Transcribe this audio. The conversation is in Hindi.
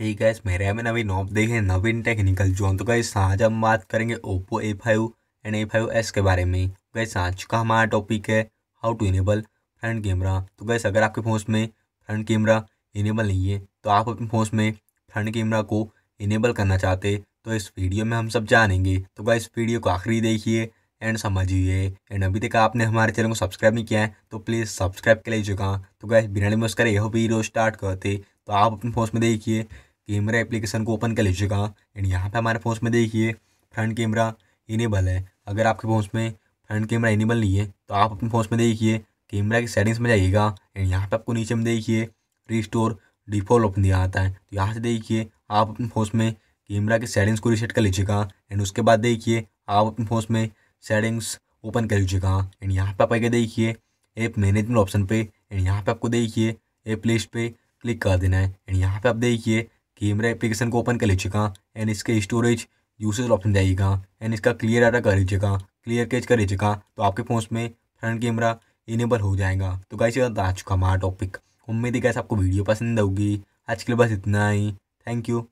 हे गैस मेरे में नवीन नॉब देखे, नवीन टेक्निकल जोन तो गैस आज हम बात करेंगे Oppo A five and A five S के बारे में। गैस आज का हमारा टॉपिक है how to enable front camera तो गैस अगर आपके फ़ोन में फ्रंट कैमरा इनेबल नहीं है तो आप अपने फ़ोन में फ्रंट कैमरा को इनेबल करना चाहते तो इस वीडियो में हम सब जानेंगे। तो गैस वीडियो को आखिरी देखिए एंड समझिए। एंड अभी तक आपने हमारे चैनल को सब्सक्राइब नहीं किया है तो प्लीज़ सब्सक्राइब कर लीजिएगा। तो गैस बिना में उसका यह वीडियो स्टार्ट करते। तो आप अपने फ़ोन में देखिए कैमरा एप्लीकेशन को ओपन कर लीजिएगा। एंड यहाँ पे हमारे फ़ोन में देखिए, फ्रंट कैमरा इनेबल है। अगर आपके फ़ोन में फ्रंट कैमरा इनेबल नहीं है तो आप अपने फ़ोन में देखिए, कैमरा की सेटिंग्स में जाइएगा। एंड यहाँ पे आपको नीचे में देखिए, रिस्टोर डिफ़ॉल्ट ओपन दिया आता है। तो यहाँ से देखिए, आप अपने फ़ोन में कैमरा की सेटिंग्स को रीसेट कर लीजिएगा। एंड उसके बाद देखिए, आप अपने फ़ोन में सेटिंग्स ओपन कर लीजिएगा। एंड यहाँ पर आप आगे देखिए, ऐप मैनेजमेंट ऑप्शन पे। एंड यहाँ पे आपको देखिए, ऐप लिस्ट पे क्लिक कर देना है। एंड यहाँ पे आप देखिए कैमरा एप्लीकेशन को ओपन कर लीजिएगा एंड इसके स्टोरेज यूसेज ऑप्शन जाइएगा एंड इसका क्लियर आटा कर लीजिएगा क्लियर कैच कर लीजिएगा तो आपके फ़ोन में फ्रंट कैमरा इनेबल हो जाएगा। तो कैसे ये आ चुका हमारा टॉपिक उम्मीद है कैसे आपको वीडियो पसंद होगी। आज के लिए बस इतना ही। Thank you